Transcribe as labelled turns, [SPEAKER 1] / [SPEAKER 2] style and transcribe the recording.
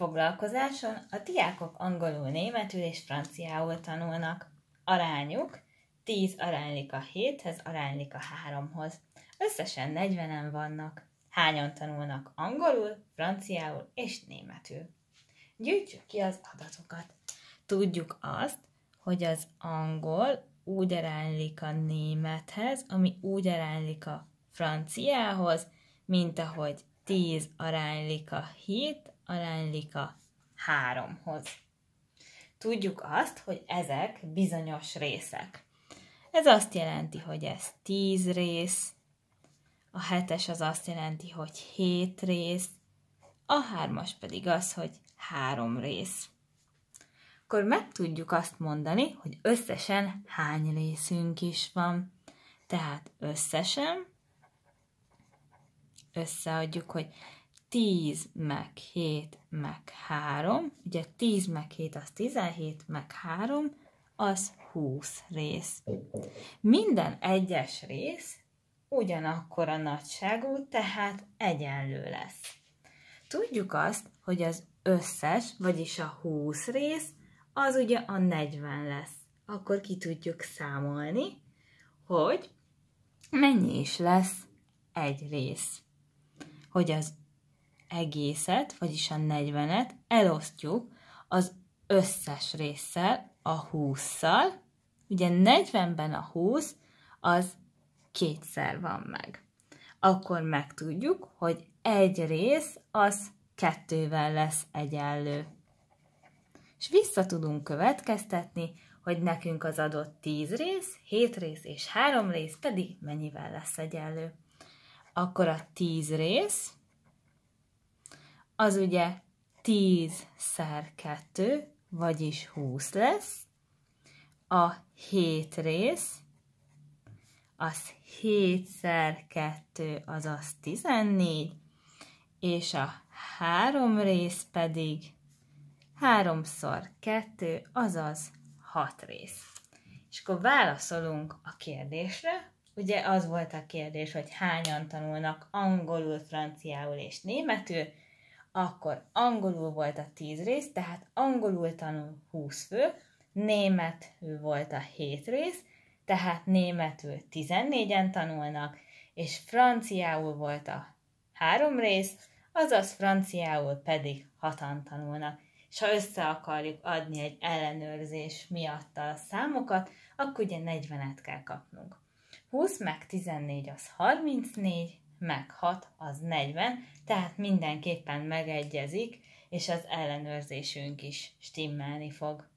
[SPEAKER 1] foglalkozáson a diákok angolul, németül és franciául tanulnak. Arányuk 10 aránylik a 7-hez, aránylik a 3-hoz. Összesen 40-en vannak. Hányan tanulnak angolul, franciául és németül? Gyűjtsük ki az adatokat. Tudjuk azt, hogy az angol úgy aránylik a némethez, ami úgy aránylik a franciához, mint ahogy 10 aránylik a 7, aránylik a 3-hoz. Tudjuk azt, hogy ezek bizonyos részek. Ez azt jelenti, hogy ez 10 rész, a hetes az azt jelenti, hogy 7 rész, a hármas pedig az, hogy 3 rész. Akkor meg tudjuk azt mondani, hogy összesen hány részünk is van. Tehát összesen összeadjuk, hogy 10 meg 7 meg 3, ugye 10 meg 7 az 17, meg 3, az 20 rész. Minden egyes rész ugyanakkor a nagyságú, tehát egyenlő lesz. Tudjuk azt, hogy az összes, vagyis a 20 rész, az ugye a 40 lesz. Akkor ki tudjuk számolni, hogy mennyi is lesz egy rész. Hogy az egészet, vagyis a 40-et elosztjuk az összes résszel, a 20-szal. Ugye 40-ben a 20 az kétszer van meg. Akkor megtudjuk, hogy egy rész az kettővel lesz egyenlő. És vissza tudunk következtetni, hogy nekünk az adott 10 rész, 7 rész és 3 rész pedig mennyivel lesz egyenlő. Akkor a 10 rész az ugye 10 szer 2, vagyis 20 lesz. A 7 rész, az 7 szer 2, azaz 14, és a 3 rész pedig 3-szor 2, azaz 6 rész. És akkor válaszolunk a kérdésre. Ugye az volt a kérdés, hogy hányan tanulnak angolul, franciául és németül, akkor angolul volt a 10 rész, tehát angolul tanul 20 fő, németül volt a 7 rész, tehát németül 14-en tanulnak, és franciául volt a 3 rész, azaz franciául pedig 6-an tanulnak. És ha össze akarjuk adni egy ellenőrzés miatt a számokat, akkor ugye 40-et kell kapnunk. 20 meg 14 az 34, meg 6 az 40, tehát mindenképpen megegyezik, és az ellenőrzésünk is stimmelni fog.